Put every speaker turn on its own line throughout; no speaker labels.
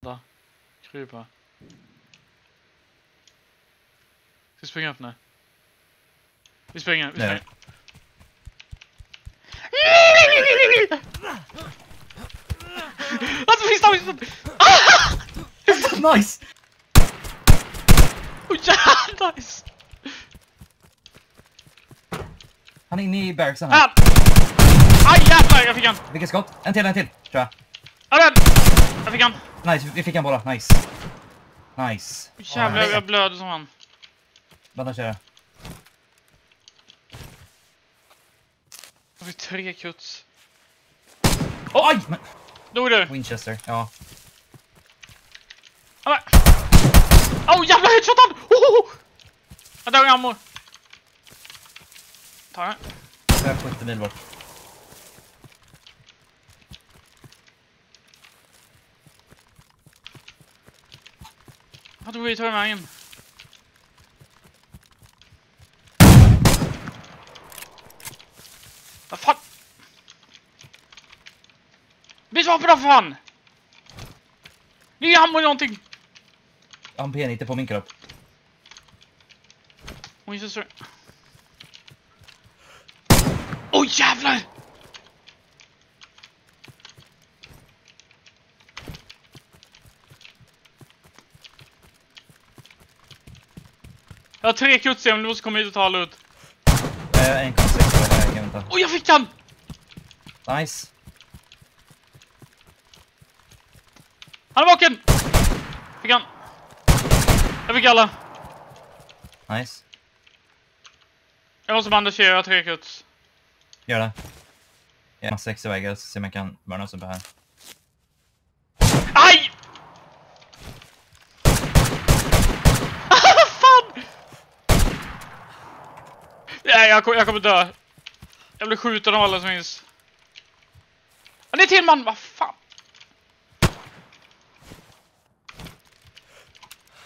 Vänta. Krypa. Ska vi springa upp nu? Vi springer, vi springer. Alltså finns det finns det!
Nice!
Åh jävlar! nice!
Han är inne i barracksen här.
Aj jävlar, jag fick han!
Vilket skott? En till, en till, tror jag.
Jag fick han!
Nice, vi fick en båda. Nice. Nice.
Jävlar, jag blöder som han.
Bandagera.
Jag fick tre kuts.
Oj! Men,
Dog du?
Winchester, ja.
Åh jävlar, headshotan! Oh, oh, oh. Jag dog ammo. Ta den.
Jag är 70 mil bort.
Tog vi ta vägen? Vad fan? Byt vapen då för fan! Ny ammo någonting!
Jag har en P90 på min kropp.
Oj, så. Oj jävlar! Jag har tre kutsiga men du måste komma hit och ta ut.
Eh, 1,6 på vägen, vänta.
Oj jag fick han!
Nice.
Han är vaken! Fick han. Jag fick alla.
Nice.
Jag måste bandagera, jag har tre kuts.
Gör det. Jag har 6 i vägen, så se om jag kan burna oss upp här.
Aj! Vad fan! Nej, jag, kom- jag kommer dö. Jag blir skjuten av alla som finns. Ja, det är till man, vad fan?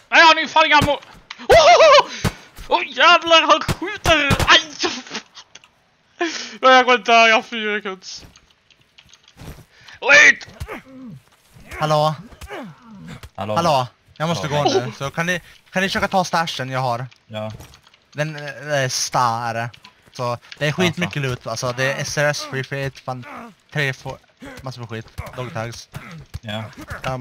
Nej, han är ju fan ammo. Åh oh, jävlar, han skjuter! Aj! fan. Nej, Jag kommer dö, jag har fyra kuts. Wait!
Hallå?
Hallå?
Hallå? Jag måste gå nu, så kan ni, kan ni försöka ta stashen jag har?
Ja.
Den är sta är det. Så det är skitmycket loot, alltså det är SRS, free fit, fan, tre, massor med skit, dog tags.
Ja.
Jag